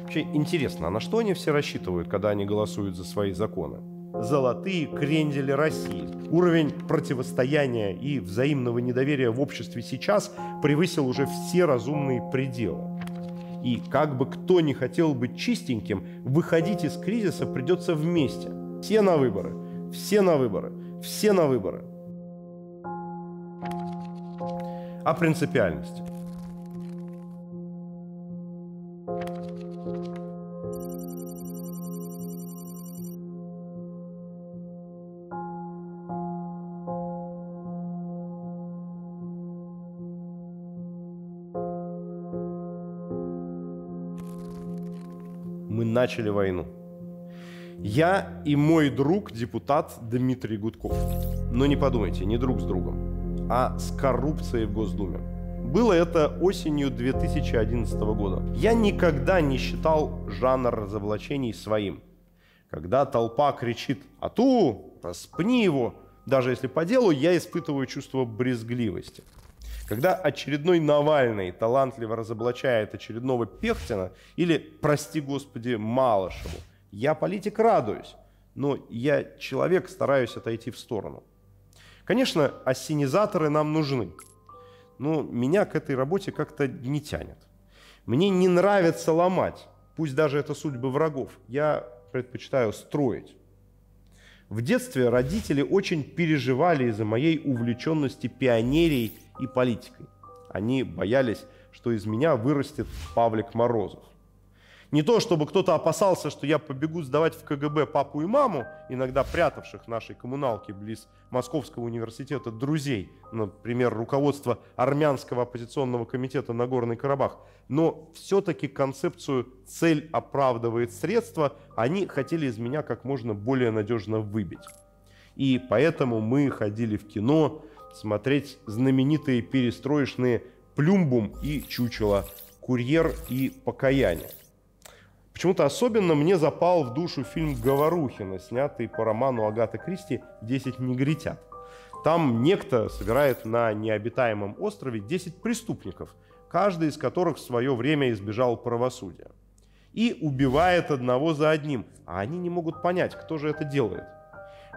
Вообще интересно, а на что они все рассчитывают, когда они голосуют за свои законы? Золотые крендели России. Уровень противостояния и взаимного недоверия в обществе сейчас превысил уже все разумные пределы. И как бы кто ни хотел быть чистеньким, выходить из кризиса придется вместе. Все на выборы, все на выборы, все на выборы. О принципиальности. Начали войну. Я и мой друг, депутат Дмитрий Гудков. Но не подумайте, не друг с другом, а с коррупцией в Госдуме. Было это осенью 2011 года. Я никогда не считал жанр разоблачений своим. Когда толпа кричит «Ату! Распни его!», даже если по делу, я испытываю чувство брезгливости. Когда очередной Навальный талантливо разоблачает очередного Пехтина или, прости господи, Малышеву, я политик радуюсь, но я человек стараюсь отойти в сторону. Конечно, ассенизаторы нам нужны, но меня к этой работе как-то не тянет. Мне не нравится ломать, пусть даже это судьбы врагов. Я предпочитаю строить. В детстве родители очень переживали из-за моей увлеченности пионерией и политикой. Они боялись, что из меня вырастет Павлик Морозов. Не то, чтобы кто-то опасался, что я побегу сдавать в КГБ папу и маму, иногда прятавших нашей коммуналки близ Московского университета друзей, например, руководство армянского оппозиционного комитета Нагорный Карабах, но все-таки концепцию «цель оправдывает средства» они хотели из меня как можно более надежно выбить. И поэтому мы ходили в кино смотреть знаменитые перестроечные «Плюмбум» и «Чучело», «Курьер» и «Покаяние». Почему-то особенно мне запал в душу фильм Говорухина, снятый по роману Агаты Кристи «Десять негритят». Там некто собирает на необитаемом острове 10 преступников, каждый из которых в свое время избежал правосудия. И убивает одного за одним, а они не могут понять, кто же это делает.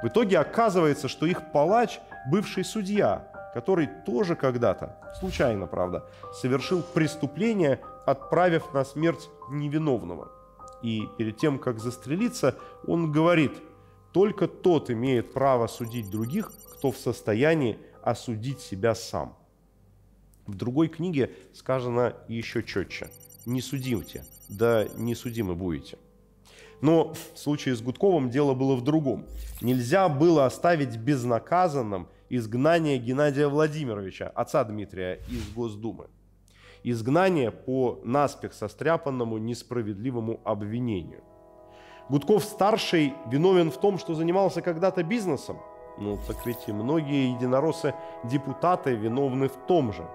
В итоге оказывается, что их палач – бывший судья, который тоже когда-то, случайно, правда, совершил преступление, отправив на смерть невиновного. И перед тем, как застрелиться, он говорит, только тот имеет право судить других, кто в состоянии осудить себя сам. В другой книге сказано еще четче. Не судимте, да не судимы будете. Но в случае с Гудковым дело было в другом. Нельзя было оставить безнаказанным изгнание Геннадия Владимировича, отца Дмитрия, из Госдумы изгнание по наспех состряпанному несправедливому обвинению. Гудков-старший виновен в том, что занимался когда-то бизнесом. Ну, так ведь и многие единороссы-депутаты виновны в том же.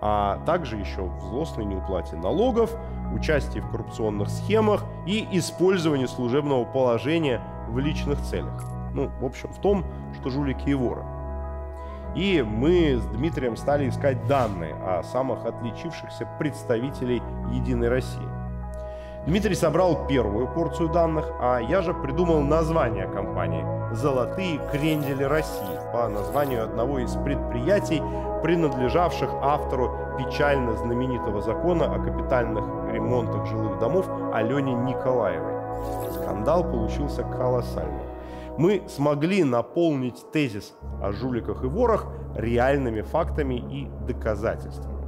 А также еще в злостной неуплате налогов, участии в коррупционных схемах и использовании служебного положения в личных целях. Ну, в общем, в том, что жулики и воры. И мы с Дмитрием стали искать данные о самых отличившихся представителей «Единой России». Дмитрий собрал первую порцию данных, а я же придумал название компании «Золотые крендели России» по названию одного из предприятий, принадлежавших автору печально знаменитого закона о капитальных ремонтах жилых домов Алене Николаевой. Скандал получился колоссальный мы смогли наполнить тезис о жуликах и ворах реальными фактами и доказательствами.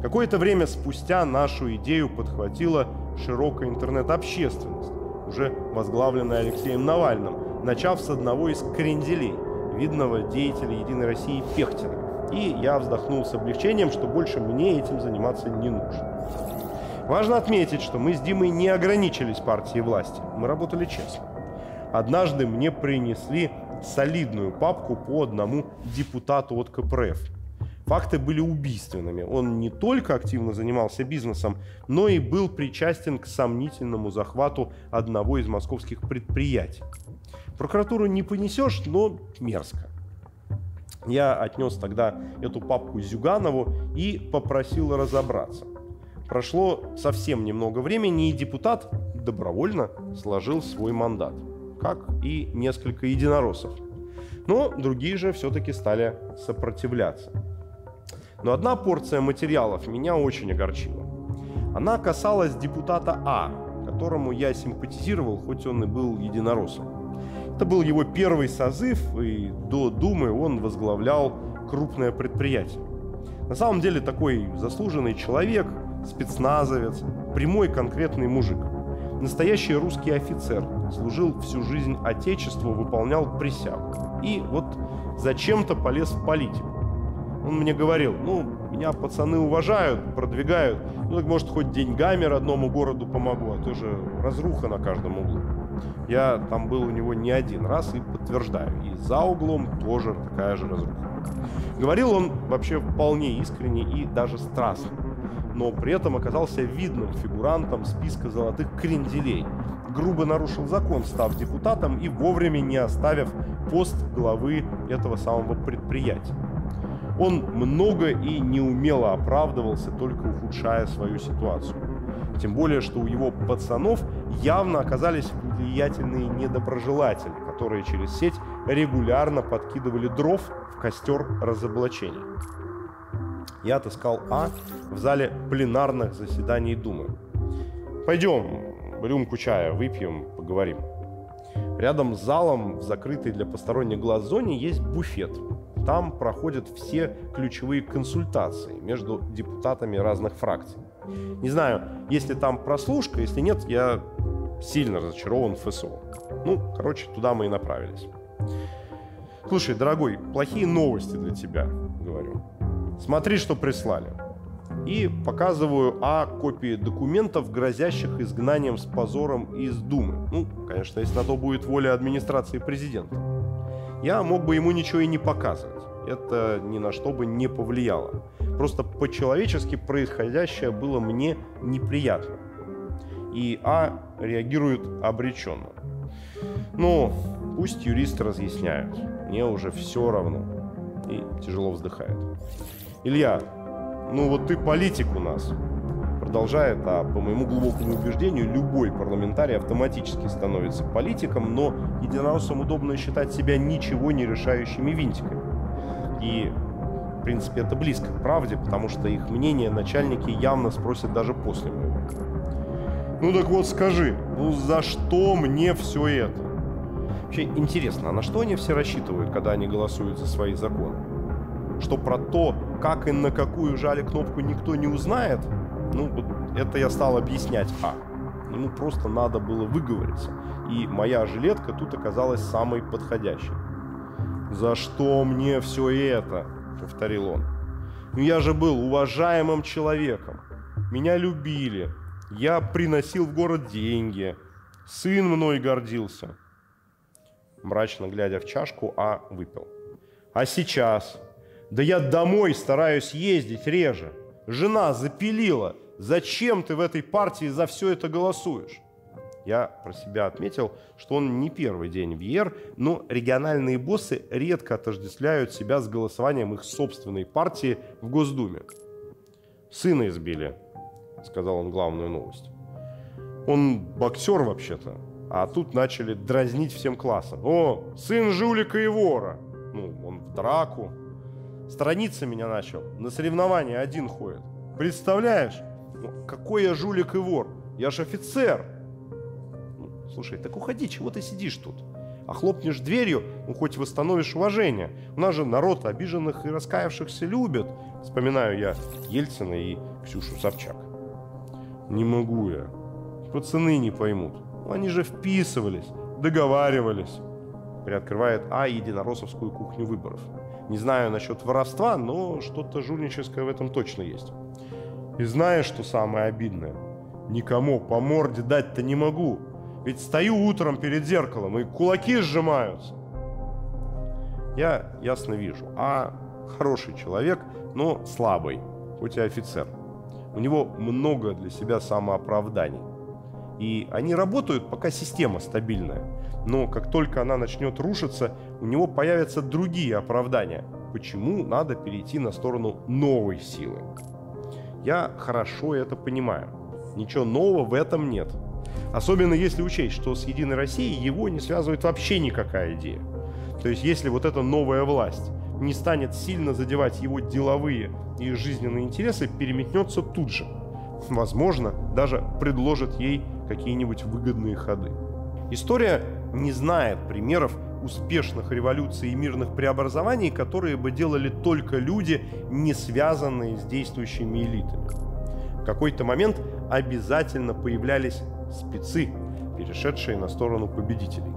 Какое-то время спустя нашу идею подхватила широкая интернет-общественность, уже возглавленная Алексеем Навальным, начав с одного из кренделей, видного деятеля «Единой России» Пехтина. И я вздохнул с облегчением, что больше мне этим заниматься не нужно. Важно отметить, что мы с Димой не ограничились партией власти. Мы работали честно однажды мне принесли солидную папку по одному депутату от КПРФ. Факты были убийственными. Он не только активно занимался бизнесом, но и был причастен к сомнительному захвату одного из московских предприятий. Прокуратуру не понесешь, но мерзко. Я отнес тогда эту папку Зюганову и попросил разобраться. Прошло совсем немного времени, и депутат добровольно сложил свой мандат, как и несколько единороссов. Но другие же все-таки стали сопротивляться. Но одна порция материалов меня очень огорчила. Она касалась депутата А, которому я симпатизировал, хоть он и был единороссом. Это был его первый созыв, и до Думы он возглавлял крупное предприятие. На самом деле такой заслуженный человек, спецназовец, прямой конкретный мужик. Настоящий русский офицер, служил всю жизнь Отечеству, выполнял присягу. И вот зачем-то полез в политику. Он мне говорил, ну, меня пацаны уважают, продвигают, ну, так может, хоть деньгами родному городу помогу, а то же разруха на каждом углу. Я там был у него не один раз и подтверждаю, и за углом тоже такая же разруха. Говорил он вообще вполне искренне и даже страстно, но при этом оказался видным фигурантом списка золотых кренделей, грубо нарушил закон, став депутатом и вовремя не оставив пост главы этого самого предприятия. Он много и неумело оправдывался, только ухудшая свою ситуацию. Тем более, что у его пацанов явно оказались влиятельные недоброжелатели, которые через сеть регулярно подкидывали дров в костер разоблачений. Я отыскал А в зале пленарных заседаний Думы. «Пойдем, рюмку чая выпьем, поговорим». Рядом с залом в закрытой для посторонних глаз зоне есть буфет – там проходят все ключевые консультации между депутатами разных фракций. Не знаю, есть ли там прослушка, если нет, я сильно разочарован ФСО. Ну, короче, туда мы и направились. Слушай, дорогой, плохие новости для тебя, говорю. Смотри, что прислали. И показываю А копии документов, грозящих изгнанием с позором из Думы. Ну, конечно, если на то будет воля администрации президента я мог бы ему ничего и не показывать. Это ни на что бы не повлияло. Просто по-человечески происходящее было мне неприятно. И А реагирует обреченно. Ну, пусть юристы разъясняют. Мне уже все равно. И тяжело вздыхает. Илья, ну вот ты политик у нас продолжает, а по моему глубокому убеждению, любой парламентарий автоматически становится политиком, но единороссам удобно считать себя ничего не решающими винтиками. И, в принципе, это близко к правде, потому что их мнение начальники явно спросят даже после моего. Ну так вот скажи, ну за что мне все это? Вообще интересно, а на что они все рассчитывают, когда они голосуют за свои законы? Что про то, как и на какую жали кнопку никто не узнает – ну, вот это я стал объяснять А. Ему просто надо было выговориться. И моя жилетка тут оказалась самой подходящей. «За что мне все это?» — повторил он. «Ну я же был уважаемым человеком. Меня любили. Я приносил в город деньги. Сын мной гордился». Мрачно глядя в чашку, А выпил. «А сейчас? Да я домой стараюсь ездить реже. Жена запилила. Зачем ты в этой партии за все это голосуешь? Я про себя отметил, что он не первый день в ЕР, но региональные боссы редко отождествляют себя с голосованием их собственной партии в Госдуме. «Сына избили», — сказал он главную новость. «Он боксер вообще-то, а тут начали дразнить всем классом. О, сын жулика и вора! Ну, он в драку. Страница меня начал, на соревнования один ходит. Представляешь? Ну, какой я жулик и вор? Я же офицер. Ну, слушай, так уходи, чего ты сидишь тут? А хлопнешь дверью, ну хоть восстановишь уважение. У нас же народ обиженных и раскаявшихся любит. Вспоминаю я Ельцина и Ксюшу Собчак. Не могу я. Пацаны не поймут. Ну, они же вписывались, договаривались. Приоткрывает А единороссовскую кухню выборов. Не знаю насчет воровства, но что-то жульническое в этом точно есть. И знаешь, что самое обидное? Никому по морде дать-то не могу. Ведь стою утром перед зеркалом, и кулаки сжимаются. Я ясно вижу, а хороший человек, но слабый, хоть и офицер. У него много для себя самооправданий. И они работают, пока система стабильная. Но как только она начнет рушиться, у него появятся другие оправдания, почему надо перейти на сторону новой силы. Я хорошо это понимаю. Ничего нового в этом нет. Особенно если учесть, что с «Единой Россией» его не связывает вообще никакая идея. То есть если вот эта новая власть не станет сильно задевать его деловые и жизненные интересы, переметнется тут же. Возможно, даже предложит ей какие-нибудь выгодные ходы. История не знает примеров успешных революций и мирных преобразований, которые бы делали только люди, не связанные с действующими элитами. В какой-то момент обязательно появлялись спецы, перешедшие на сторону победителей.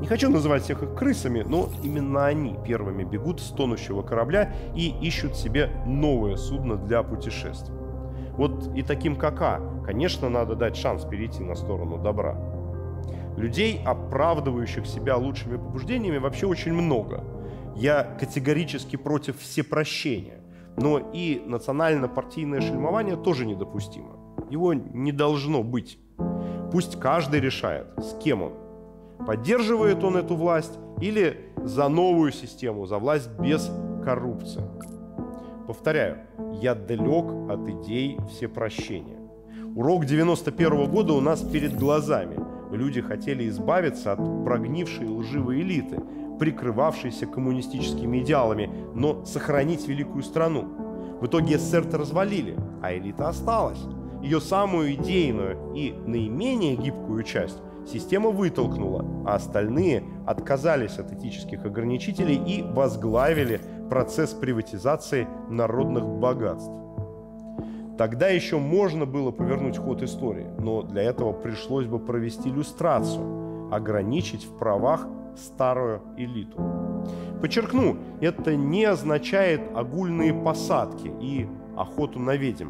Не хочу называть всех их крысами, но именно они первыми бегут с тонущего корабля и ищут себе новое судно для путешествий. Вот и таким как А, конечно, надо дать шанс перейти на сторону добра. Людей, оправдывающих себя лучшими побуждениями, вообще очень много. Я категорически против всепрощения, но и национально-партийное шельмование тоже недопустимо. Его не должно быть. Пусть каждый решает, с кем он. Поддерживает он эту власть или за новую систему, за власть без коррупции. Повторяю, я далек от идей всепрощения. Урок 91 -го года у нас перед глазами. Люди хотели избавиться от прогнившей лживой элиты, прикрывавшейся коммунистическими идеалами, но сохранить великую страну. В итоге СССР-то развалили, а элита осталась. Ее самую идейную и наименее гибкую часть система вытолкнула, а остальные отказались от этических ограничителей и возглавили процесс приватизации народных богатств. Тогда еще можно было повернуть ход истории, но для этого пришлось бы провести иллюстрацию, ограничить в правах старую элиту. Подчеркну, это не означает огульные посадки и охоту на ведьм.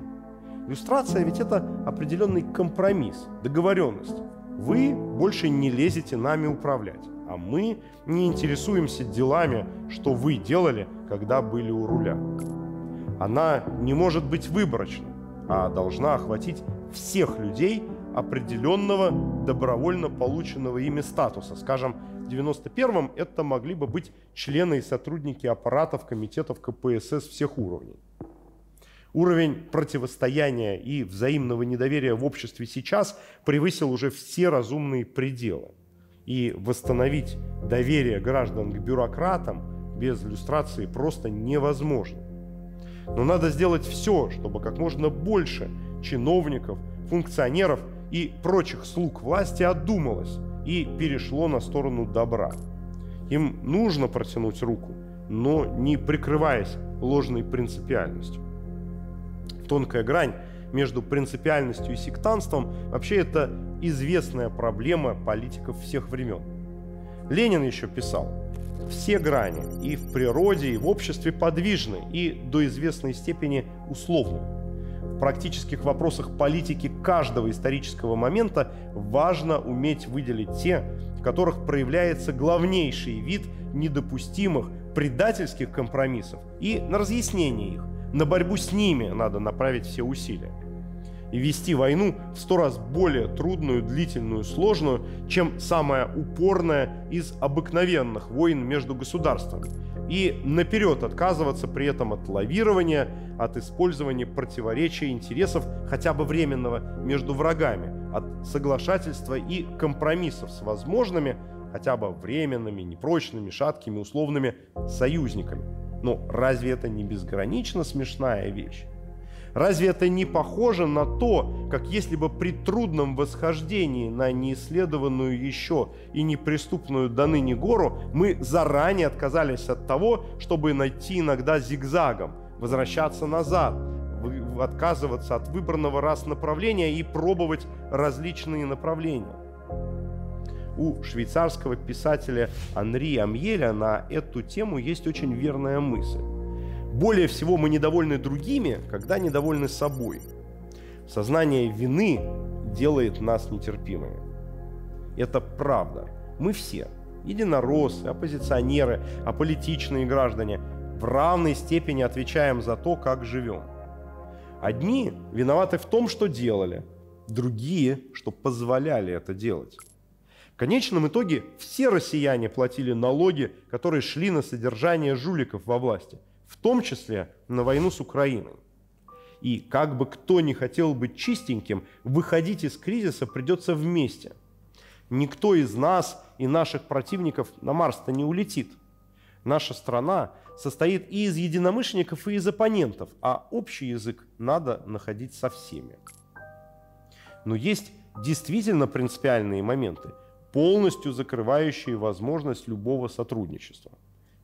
Иллюстрация ведь это определенный компромисс, договоренность. Вы больше не лезете нами управлять, а мы не интересуемся делами, что вы делали, когда были у руля. Она не может быть выборочной, а должна охватить всех людей определенного добровольно полученного ими статуса. Скажем, в 91-м это могли бы быть члены и сотрудники аппаратов комитетов КПСС всех уровней. Уровень противостояния и взаимного недоверия в обществе сейчас превысил уже все разумные пределы. И восстановить доверие граждан к бюрократам без иллюстрации просто невозможно. Но надо сделать все, чтобы как можно больше чиновников, функционеров и прочих слуг власти отдумалось и перешло на сторону добра. Им нужно протянуть руку, но не прикрываясь ложной принципиальностью тонкая грань между принципиальностью и сектантством, вообще это известная проблема политиков всех времен. Ленин еще писал, все грани и в природе, и в обществе подвижны, и до известной степени условны. В практических вопросах политики каждого исторического момента важно уметь выделить те, в которых проявляется главнейший вид недопустимых предательских компромиссов и на разъяснение их, на борьбу с ними надо направить все усилия. И вести войну в сто раз более трудную, длительную, сложную, чем самая упорная из обыкновенных войн между государствами. И наперед отказываться при этом от лавирования, от использования противоречия интересов хотя бы временного между врагами, от соглашательства и компромиссов с возможными, хотя бы временными, непрочными, шаткими, условными союзниками. Но разве это не безгранично смешная вещь? Разве это не похоже на то, как если бы при трудном восхождении на неисследованную еще и неприступную до ныне гору мы заранее отказались от того, чтобы найти иногда зигзагом, возвращаться назад, отказываться от выбранного раз направления и пробовать различные направления? У швейцарского писателя Анри Амьеля на эту тему есть очень верная мысль. Более всего мы недовольны другими, когда недовольны собой. Сознание вины делает нас нетерпимыми. Это правда. Мы все, единороссы, оппозиционеры, аполитичные граждане, в равной степени отвечаем за то, как живем. Одни виноваты в том, что делали, другие, что позволяли это делать. В конечном итоге все россияне платили налоги, которые шли на содержание жуликов во власти, в том числе на войну с Украиной. И как бы кто ни хотел быть чистеньким, выходить из кризиса придется вместе. Никто из нас и наших противников на Марс-то не улетит. Наша страна состоит и из единомышленников, и из оппонентов, а общий язык надо находить со всеми. Но есть действительно принципиальные моменты, полностью закрывающие возможность любого сотрудничества.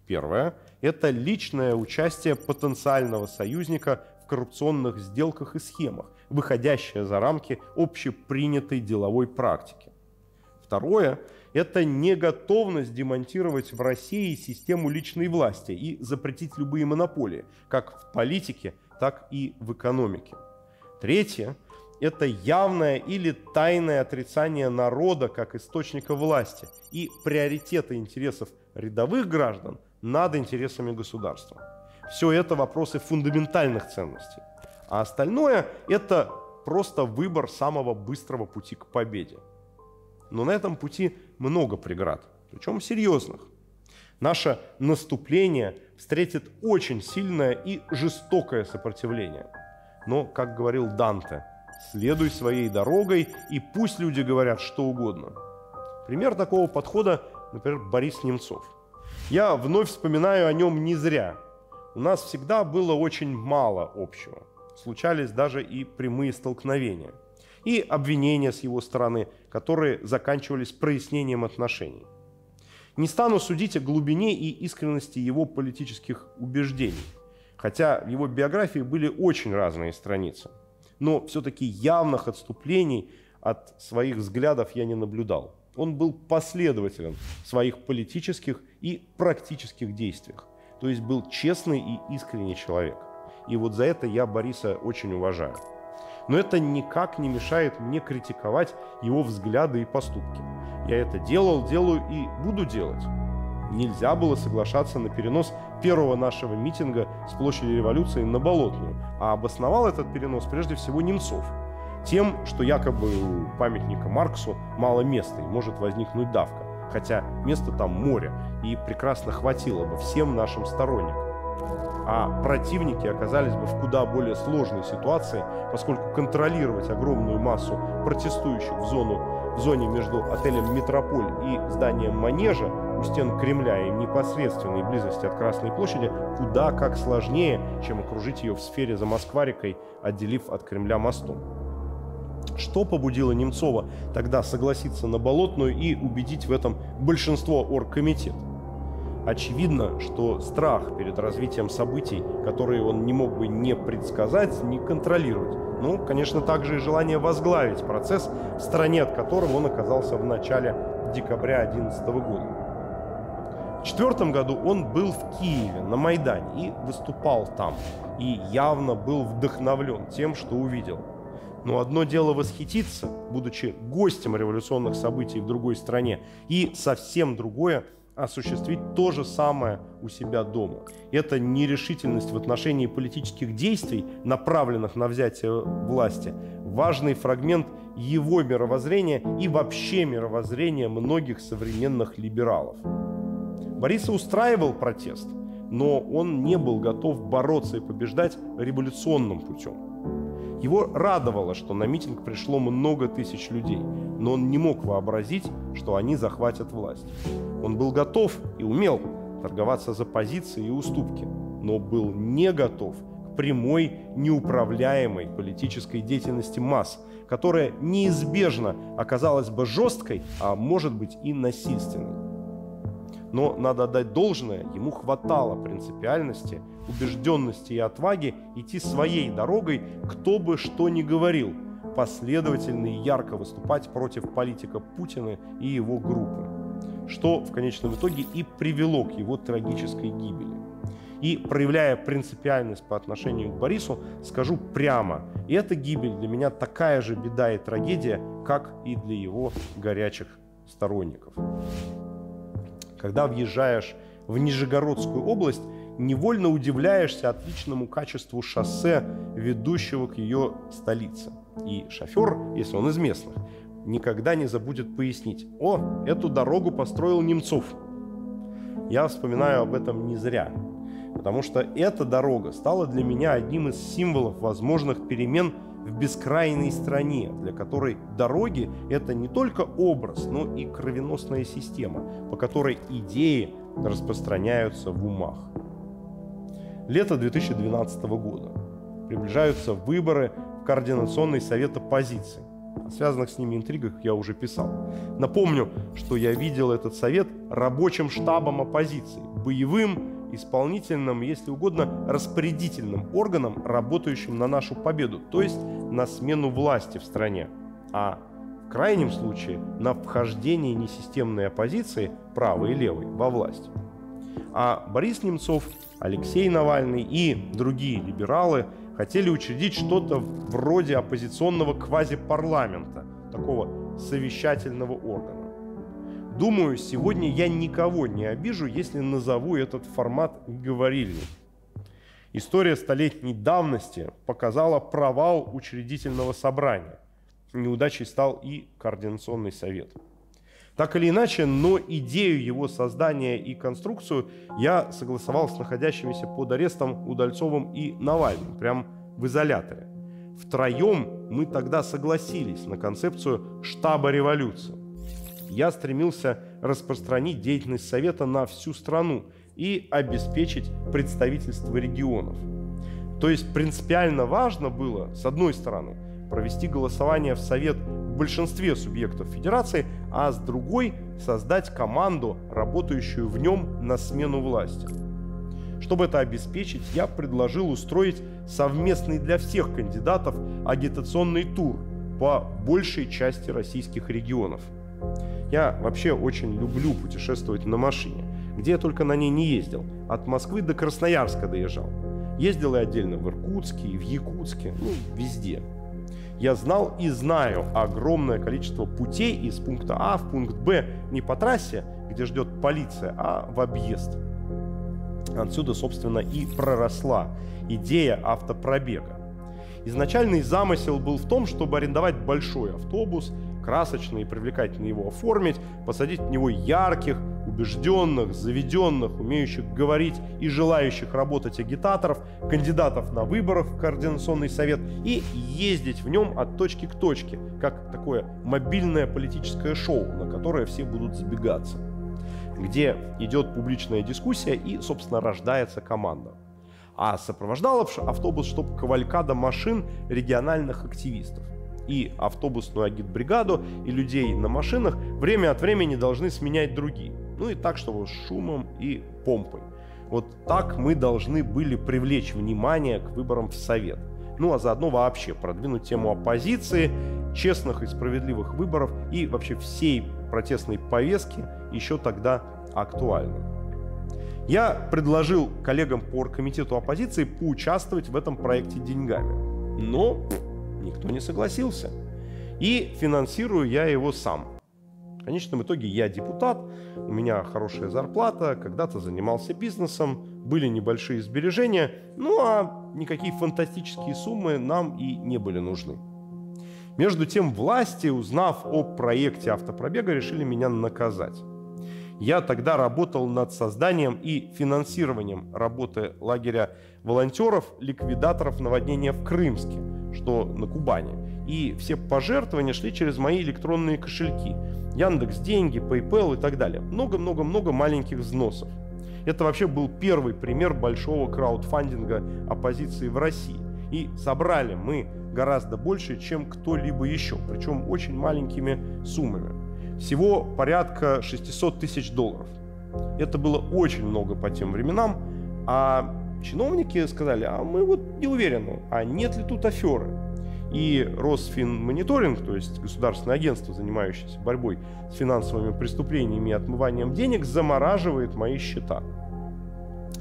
Первое – это личное участие потенциального союзника в коррупционных сделках и схемах, выходящее за рамки общепринятой деловой практики. Второе – это неготовность демонтировать в России систему личной власти и запретить любые монополии, как в политике, так и в экономике. Третье – это явное или тайное отрицание народа как источника власти и приоритеты интересов рядовых граждан над интересами государства. Все это вопросы фундаментальных ценностей. А остальное – это просто выбор самого быстрого пути к победе. Но на этом пути много преград, причем серьезных. Наше наступление встретит очень сильное и жестокое сопротивление. Но, как говорил Данте – следуй своей дорогой, и пусть люди говорят что угодно. Пример такого подхода, например, Борис Немцов. Я вновь вспоминаю о нем не зря. У нас всегда было очень мало общего. Случались даже и прямые столкновения. И обвинения с его стороны, которые заканчивались прояснением отношений. Не стану судить о глубине и искренности его политических убеждений, хотя в его биографии были очень разные страницы но все-таки явных отступлений от своих взглядов я не наблюдал. Он был последователен в своих политических и практических действиях. То есть был честный и искренний человек. И вот за это я Бориса очень уважаю. Но это никак не мешает мне критиковать его взгляды и поступки. Я это делал, делаю и буду делать нельзя было соглашаться на перенос первого нашего митинга с площади революции на Болотную, а обосновал этот перенос прежде всего Немцов. Тем, что якобы у памятника Марксу мало места и может возникнуть давка, хотя места там море и прекрасно хватило бы всем нашим сторонникам. А противники оказались бы в куда более сложной ситуации, поскольку контролировать огромную массу протестующих в зону в зоне между отелем «Метрополь» и зданием «Манежа» у стен Кремля и непосредственной близости от Красной площади куда как сложнее, чем окружить ее в сфере за Москварикой, отделив от Кремля мостом. Что побудило Немцова тогда согласиться на Болотную и убедить в этом большинство оргкомитета? Очевидно, что страх перед развитием событий, которые он не мог бы не предсказать, не контролировать. Ну, конечно, также и желание возглавить процесс, в стране от которого он оказался в начале декабря 2011 года. В четвертом году он был в Киеве на Майдане и выступал там. И явно был вдохновлен тем, что увидел. Но одно дело восхититься, будучи гостем революционных событий в другой стране, и совсем другое – осуществить то же самое у себя дома. Это нерешительность в отношении политических действий, направленных на взятие власти, важный фрагмент его мировоззрения и вообще мировоззрения многих современных либералов. Бориса устраивал протест, но он не был готов бороться и побеждать революционным путем. Его радовало, что на митинг пришло много тысяч людей, но он не мог вообразить, что они захватят власть. Он был готов и умел торговаться за позиции и уступки, но был не готов к прямой, неуправляемой политической деятельности масс, которая неизбежно оказалась бы жесткой, а может быть и насильственной. Но надо отдать должное, ему хватало принципиальности, убежденности и отваги идти своей дорогой, кто бы что ни говорил, последовательно и ярко выступать против политика Путина и его группы. Что в конечном итоге и привело к его трагической гибели. И проявляя принципиальность по отношению к Борису, скажу прямо, эта гибель для меня такая же беда и трагедия, как и для его горячих сторонников. Когда въезжаешь в Нижегородскую область, невольно удивляешься отличному качеству шоссе, ведущего к ее столице. И шофер, если он из местных, никогда не забудет пояснить, о, эту дорогу построил Немцов. Я вспоминаю об этом не зря. Потому что эта дорога стала для меня одним из символов возможных перемен в бескрайней стране, для которой дороги – это не только образ, но и кровеносная система, по которой идеи распространяются в умах. Лето 2012 года. Приближаются выборы в Координационный совет оппозиции. О связанных с ними интригах я уже писал. Напомню, что я видел этот совет рабочим штабом оппозиции, боевым исполнительным, если угодно, распорядительным органом, работающим на нашу победу, то есть на смену власти в стране. А в крайнем случае на вхождение несистемной оппозиции, правой и левой, во власть. А Борис Немцов, Алексей Навальный и другие либералы хотели учредить что-то вроде оппозиционного квазипарламента, такого совещательного органа. Думаю, сегодня я никого не обижу, если назову этот формат говорильни. История столетней давности показала провал учредительного собрания. Неудачей стал и Координационный совет. Так или иначе, но идею его создания и конструкцию я согласовал с находящимися под арестом Удальцовым и Навальным, прям в изоляторе. Втроем мы тогда согласились на концепцию штаба революции я стремился распространить деятельность Совета на всю страну и обеспечить представительство регионов. То есть принципиально важно было, с одной стороны, провести голосование в Совет в большинстве субъектов Федерации, а с другой – создать команду, работающую в нем на смену власти. Чтобы это обеспечить, я предложил устроить совместный для всех кандидатов агитационный тур по большей части российских регионов – я вообще очень люблю путешествовать на машине, где я только на ней не ездил. От Москвы до Красноярска доезжал. Ездил и отдельно в Иркутске, и в Якутске, ну, везде. Я знал и знаю огромное количество путей из пункта А в пункт Б не по трассе, где ждет полиция, а в объезд. Отсюда, собственно, и проросла идея автопробега. Изначальный замысел был в том, чтобы арендовать большой автобус красочно и привлекательно его оформить, посадить в него ярких, убежденных, заведенных, умеющих говорить и желающих работать агитаторов, кандидатов на выборах в Координационный совет и ездить в нем от точки к точке, как такое мобильное политическое шоу, на которое все будут забегаться, где идет публичная дискуссия и, собственно, рождается команда. А сопровождал автобус, чтобы кавалькада машин региональных активистов и автобусную агитбригаду, и людей на машинах время от времени должны сменять другие. Ну и так, чтобы с шумом и помпой. Вот так мы должны были привлечь внимание к выборам в Совет. Ну а заодно вообще продвинуть тему оппозиции, честных и справедливых выборов и вообще всей протестной повестки еще тогда актуальны. Я предложил коллегам по комитету оппозиции поучаствовать в этом проекте деньгами. Но Никто не согласился. И финансирую я его сам. Конечном итоге я депутат, у меня хорошая зарплата, когда-то занимался бизнесом, были небольшие сбережения, ну а никакие фантастические суммы нам и не были нужны. Между тем власти, узнав о проекте автопробега, решили меня наказать. Я тогда работал над созданием и финансированием работы лагеря волонтеров, ликвидаторов наводнения в Крымске, что на Кубани. И все пожертвования шли через мои электронные кошельки. Яндекс Деньги, PayPal и так далее. Много-много-много маленьких взносов. Это вообще был первый пример большого краудфандинга оппозиции в России. И собрали мы гораздо больше, чем кто-либо еще, причем очень маленькими суммами. Всего порядка 600 тысяч долларов. Это было очень много по тем временам, а чиновники сказали, а мы вот не уверены, а нет ли тут аферы. И Росфинмониторинг, то есть государственное агентство, занимающееся борьбой с финансовыми преступлениями и отмыванием денег, замораживает мои счета.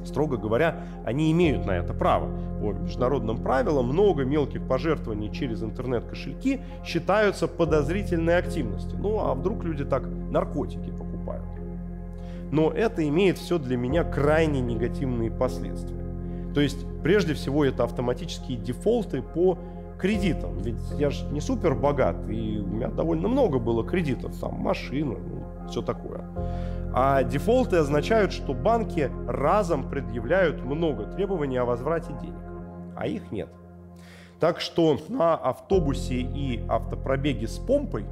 Строго говоря, они имеют на это право. По международным правилам много мелких пожертвований через интернет-кошельки считаются подозрительной активностью. Ну а вдруг люди так наркотики покупают? Но это имеет все для меня крайне негативные последствия. То есть, прежде всего, это автоматические дефолты по кредитам. Ведь я же не супер богат, и у меня довольно много было кредитов, там машина, ну, все такое. А дефолты означают, что банки разом предъявляют много требований о возврате денег, а их нет. Так что на автобусе и автопробеге с помпой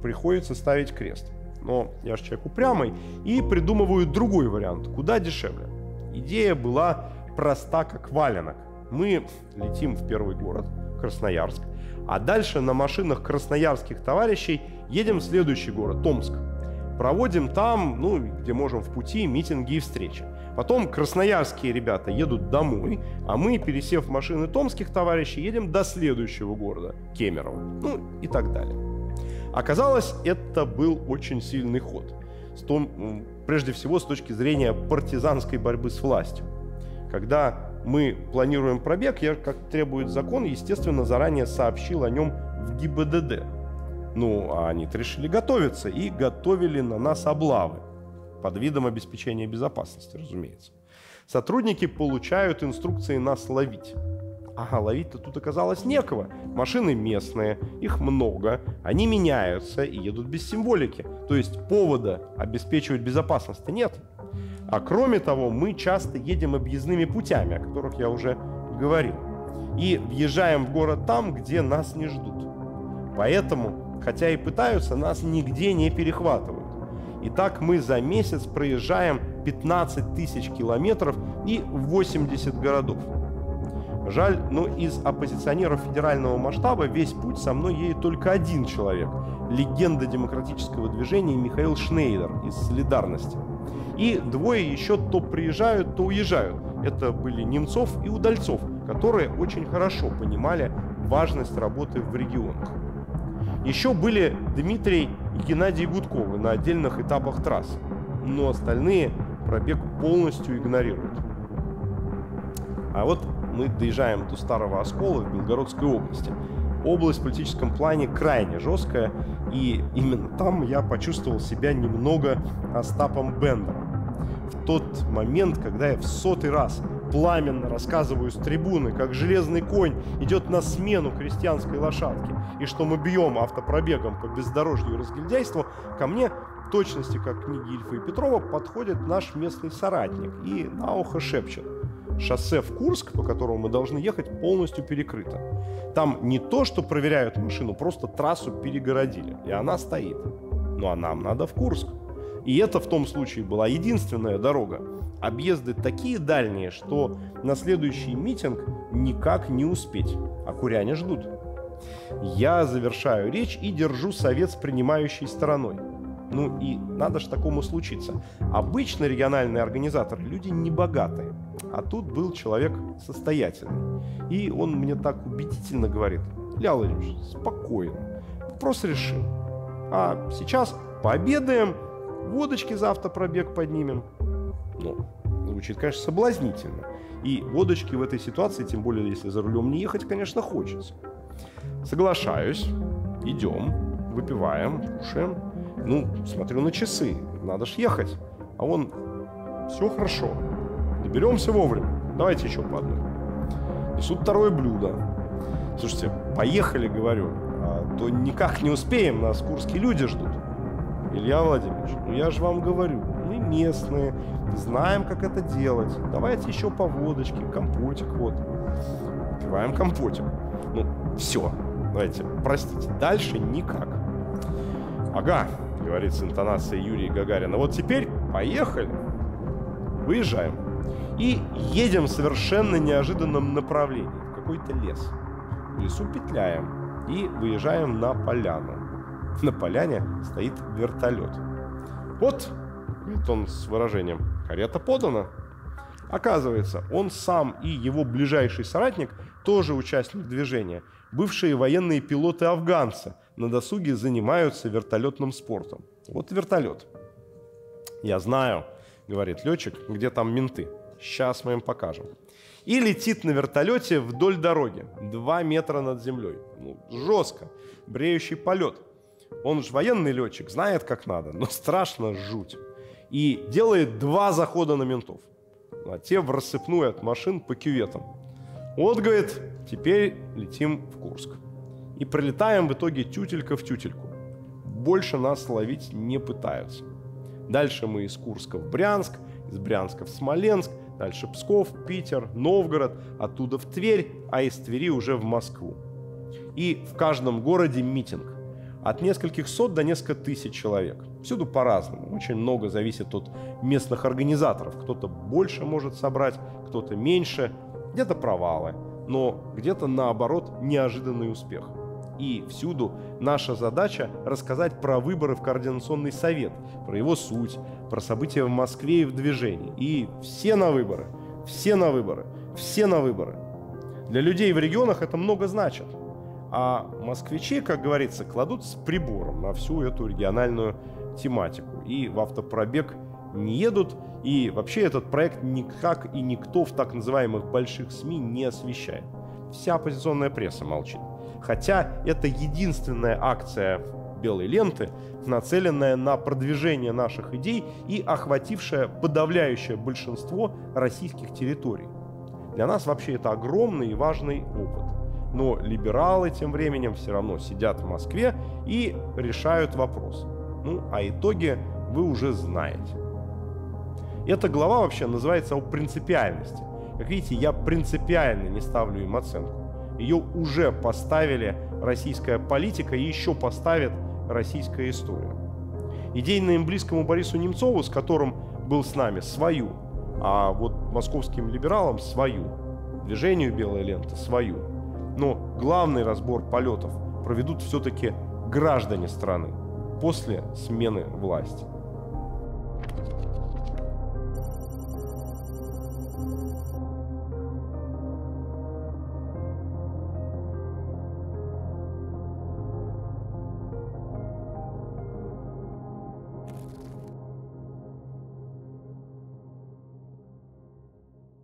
приходится ставить крест. Но я же человек упрямый и придумываю другой вариант, куда дешевле. Идея была проста, как валенок. Мы летим в первый город, Красноярск, а дальше на машинах красноярских товарищей едем в следующий город, Томск. Проводим там, ну, где можем в пути, митинги и встречи. Потом красноярские ребята едут домой, а мы, пересев машины томских товарищей, едем до следующего города, Кемерово. Ну и так далее. Оказалось, это был очень сильный ход. Том, прежде всего с точки зрения партизанской борьбы с властью. Когда мы планируем пробег, я, как требует закон, естественно, заранее сообщил о нем в ГИБДД. Ну, а они-то решили готовиться и готовили на нас облавы. Под видом обеспечения безопасности, разумеется. Сотрудники получают инструкции нас ловить. Ага, ловить-то тут оказалось некого. Машины местные, их много, они меняются и едут без символики. То есть повода обеспечивать безопасность нет. А кроме того, мы часто едем объездными путями, о которых я уже говорил. И въезжаем в город там, где нас не ждут. Поэтому, хотя и пытаются, нас нигде не перехватывают. И так мы за месяц проезжаем 15 тысяч километров и 80 городов. Жаль, но из оппозиционеров федерального масштаба весь путь со мной едет только один человек. Легенда демократического движения Михаил Шнейдер из «Солидарности». И двое еще то приезжают, то уезжают. Это были Немцов и Удальцов, которые очень хорошо понимали важность работы в регионах. Еще были Дмитрий и Геннадий Гудковы на отдельных этапах трасс, но остальные пробег полностью игнорируют. А вот мы доезжаем до Старого Оскола в Белгородской области. Область в политическом плане крайне жесткая, и именно там я почувствовал себя немного Остапом Бендером. В тот момент, когда я в сотый раз пламенно рассказываю с трибуны, как железный конь идет на смену крестьянской лошадке, и что мы бьем автопробегом по бездорожью и разгильдяйству, ко мне точности, как книги Ильфа и Петрова, подходит наш местный соратник и на ухо шепчет. Шоссе в Курск, по которому мы должны ехать, полностью перекрыто. Там не то, что проверяют машину, просто трассу перегородили, и она стоит. Ну а нам надо в Курск. И это в том случае была единственная дорога. Объезды такие дальние, что на следующий митинг никак не успеть, а куряне ждут. Я завершаю речь и держу совет с принимающей стороной. Ну и надо ж такому случиться. Обычно региональные организаторы люди не богатые, а тут был человек состоятельный. И он мне так убедительно говорит, Ля Владимирович, спокойно, вопрос решим. А сейчас пообедаем, водочки за автопробег поднимем. Ну, звучит, конечно, соблазнительно. И водочки в этой ситуации, тем более, если за рулем не ехать, конечно, хочется. Соглашаюсь, идем, выпиваем, кушаем. Ну, смотрю на часы, надо ж ехать. А он, все хорошо, доберемся вовремя, давайте еще по одной. Несут второе блюдо. Слушайте, поехали, говорю, а то никак не успеем, нас курские люди ждут. Илья Владимирович, ну я же вам говорю, мы местные, знаем, как это делать. Давайте еще по водочке, компотик вот. Выпиваем компотик. Ну, все, давайте, простите, дальше никак. Ага, говорит с интонацией Юрия Гагарина. Вот теперь поехали. Выезжаем. И едем в совершенно неожиданном направлении. В какой-то лес. В лесу петляем. И выезжаем на поляну. На поляне стоит вертолет. Вот, говорит он с выражением, карета подана. Оказывается, он сам и его ближайший соратник тоже участник движения – бывшие военные пилоты-афганцы на досуге занимаются вертолетным спортом. Вот вертолет. Я знаю, говорит летчик, где там менты. Сейчас мы им покажем. И летит на вертолете вдоль дороги. Два метра над землей. Ну, жестко. Бреющий полет. Он же военный летчик, знает как надо, но страшно жуть. И делает два захода на ментов. А те в рассыпную от машин по кюветам. Вот, говорит, теперь летим в Курск. И пролетаем в итоге тютелька в тютельку. Больше нас ловить не пытаются. Дальше мы из Курска в Брянск, из Брянска в Смоленск, дальше Псков, Питер, Новгород, оттуда в Тверь, а из Твери уже в Москву. И в каждом городе митинг. От нескольких сот до несколько тысяч человек. Всюду по-разному. Очень много зависит от местных организаторов. Кто-то больше может собрать, кто-то меньше. Где-то провалы, но где-то наоборот неожиданный успех. И всюду наша задача рассказать про выборы в Координационный совет, про его суть, про события в Москве и в движении. И все на выборы, все на выборы, все на выборы. Для людей в регионах это много значит. А москвичи, как говорится, кладут с прибором на всю эту региональную тематику. И в автопробег не едут. И вообще этот проект никак и никто в так называемых больших СМИ не освещает. Вся оппозиционная пресса молчит. Хотя это единственная акция белой ленты, нацеленная на продвижение наших идей и охватившая подавляющее большинство российских территорий. Для нас вообще это огромный и важный опыт. Но либералы тем временем все равно сидят в Москве и решают вопрос. Ну, а итоги вы уже знаете. Эта глава вообще называется о принципиальности. Как видите, я принципиально не ставлю им оценку. Ее уже поставили российская политика и еще поставит российская история. Идейно им близкому Борису Немцову, с которым был с нами, свою, а вот московским либералам свою, движению «Белая лента» свою. Но главный разбор полетов проведут все-таки граждане страны после смены власти.